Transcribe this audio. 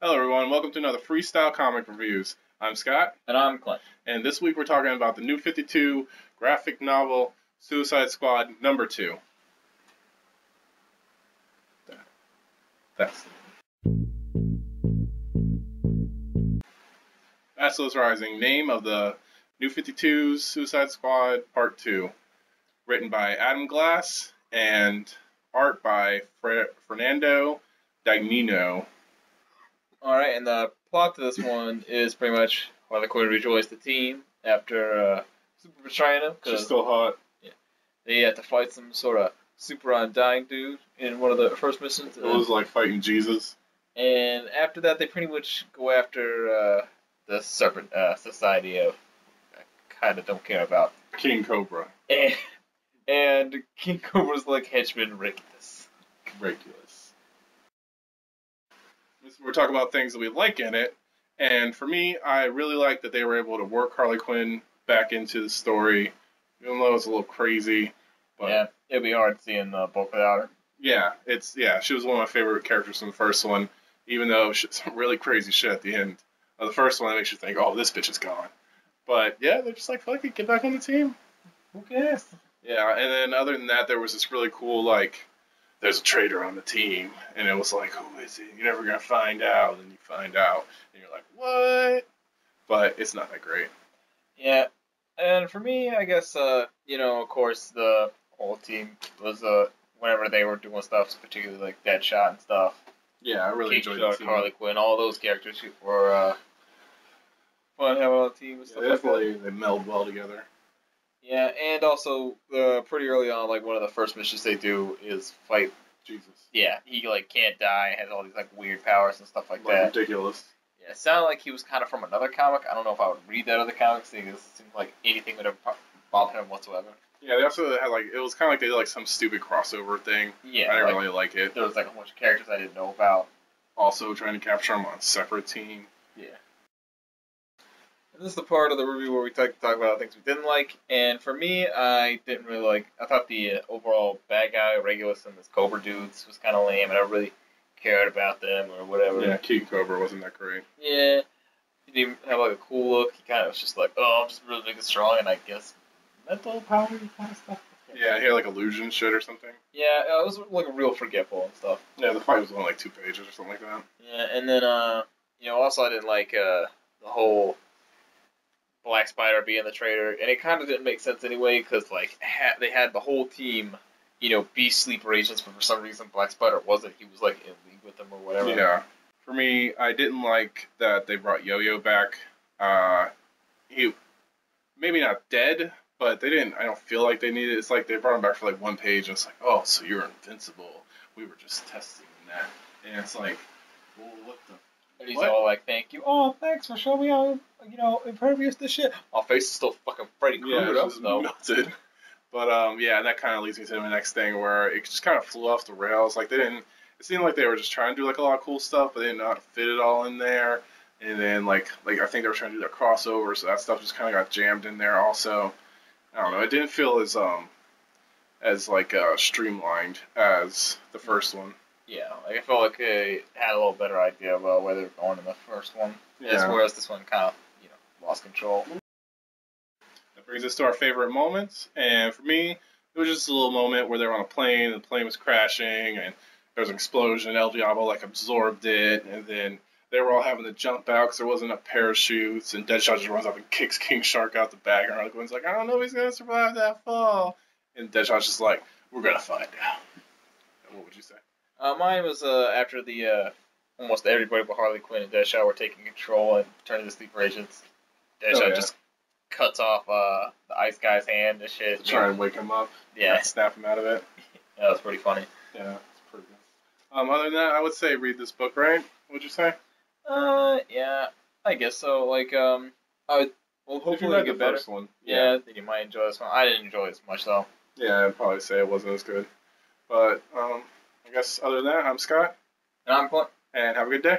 Hello, everyone. Welcome to another Freestyle Comic Reviews. I'm Scott, And I'm Clint. and this week we're talking about the New 52 graphic novel Suicide Squad number two. That- That's Basilisk Rising, name of the New 52's Suicide Squad Part 2. Written by Adam Glass and art by Fer- Fernando Dagnino. All right, and the plot to this one is pretty much Harley Quinn rejoins the team after uh, super betraying them She's still hot. Yeah, they had to fight some sort of super undying dude in one of the first missions. It was like fighting Jesus. and after that, they pretty much go after uh, the Serpent uh, Society of I kind of don't care about. King Cobra. And, and King Cobra's like henchman Rickus. Ridiculous. We're talking about things that we like in it, and for me, I really like that they were able to work Harley Quinn back into the story, even though it's a little crazy. But Yeah, it'd be hard seeing uh, the book without her. yeah, it's yeah, she was one of my favorite characters from the first one, even though some really crazy shit at the end of the first one that makes you think, oh, this bitch is gone. But yeah, they're just like, fuck it, get back on the team. Who cares? Yeah, and then other than that, there was this really cool like, there's a traitor on the team, and it was like, who is it? You're never gonna find out, and you find out, and you're like, what? But it's not that great. Yeah, and for me, I guess uh, you know, of course, the whole team was uh, whenever they were doing stuff, particularly like Deadshot and stuff. Yeah, I really Kate enjoyed Shark, the team. Harley Quinn, all those characters who were uh, fun having on the team and Yeah, stuff they like that. definitely they meld well together. Yeah, and also uh, pretty early on, like one of the first missions they do is fight. Jesus, Yeah, he like can't die, has all these like weird powers and stuff like like that. ridiculous. Yeah, it sounded like he was kind of from another comic. I don't know if I would read that other comic, because it seemed like anything would ever bother him whatsoever. Yeah, they also had like it was kind of like they did like some stupid crossover thing. Yeah, I didn't like, really like it. there was like a bunch of characters I didn't know about. Also trying to capture him on a separate team. Yeah. And this is the part of the review where we talk, talk about things we didn't like. And for me, I didn't really like. I thought the uh, overall bad guy, Regulus, and this Cobra dudes was kind of lame. And I really cared about them or whatever. Yeah, King Cobra wasn't that great. Yeah. He didn't have like a cool look. He kind of was just like, oh, I'm just really big and strong, and I guess mental power kind of stuff. Yeah, he had like illusion shit or something. Yeah, it was like a real forgetful and stuff. Yeah, the fight was only like two pages or something like that. Yeah, and then uh, you know, also I didn't like uh the whole Black Spider being the traitor, and it kind of didn't make sense anyway because like ha- they had the whole team, you know, be sleeper agents, but for some reason Black Spider wasn't. He was like in league with them or whatever. Yeah. For me, I didn't like that they brought Yo-Yo back. Uh, he maybe not dead, but they didn't. I don't feel like they needed. It's like they brought him back for like one page, and it's like, oh, so you're invincible. We were just testing that, and it's like, well, what the? And he's What? all like, "Thank you, oh, thanks for showing me how you know impervious to shit." My face is still fucking Freddy Yeah, Krueger up though. melted. But um, yeah, and that kind of leads me to the next thing where it just kind of flew off the rails. Like they didn't. It seemed like they were just trying to do like a lot of cool stuff, but they didn't know how to fit it all in there. And then like like I think they were trying to do their crossover, so that stuff just kind of got jammed in there. Also, I don't know. It didn't feel as um as like uh, streamlined as the first one. Yeah, like I felt like they had a little better idea of uh, where they were going in the first one. As whereas this one kind of you know lost control. That brings us to our favorite moments, and for me, it was just a little moment where they were on a plane, and the plane was crashing, and there was an explosion. El Diablo like absorbed it, and then they were all having to jump out because there wasn't enough parachutes, and Deadshot just runs up and kicks King Shark out the back, and Harley like, I don't know if he's gonna survive that fall, and Deadshot's just like, we're gonna find out. And what would you say? Uh, mine was uh, after the uh, almost everybody but Harley Quinn and Deadshot were taking control and turning to sleeper agents. Deadshot Oh, yeah. just cuts off uh, the ice guy's hand and shit. To try and wake him up, yeah, and snap him out of it. that was pretty funny. Yeah, it's pretty good. Um, other than that, I would say read this book, right? Would you say? Uh, yeah, I guess so. Like, um, I would, well, you hopefully the get better. one, Yeah, then you might enjoy this one. I didn't enjoy it as much though. Yeah, I'd probably say it wasn't as good. But um, I guess other than that, I'm Scott, And I'm Clint. and have a good day.